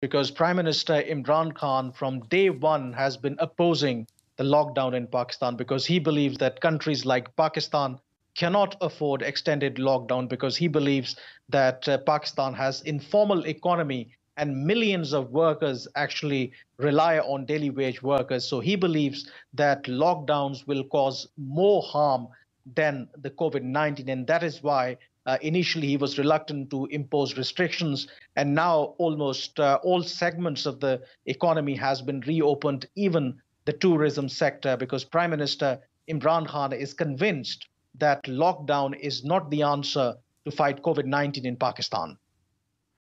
because Prime Minister Imran Khan from day one has been opposing the lockdown in Pakistan because he believes that countries like Pakistan cannot afford extended lockdown because he believes that uh, Pakistan has informal economy and millions of workers actually rely on daily wage workers. So he believes that lockdowns will cause more harm than the covid-19 and that is why uh, initially he was reluctant to impose restrictions and now almost uh, all segments of the economy has been reopened even the tourism sector because prime minister imran khan is convinced that lockdown is not the answer to fight COVID 19 in Pakistan.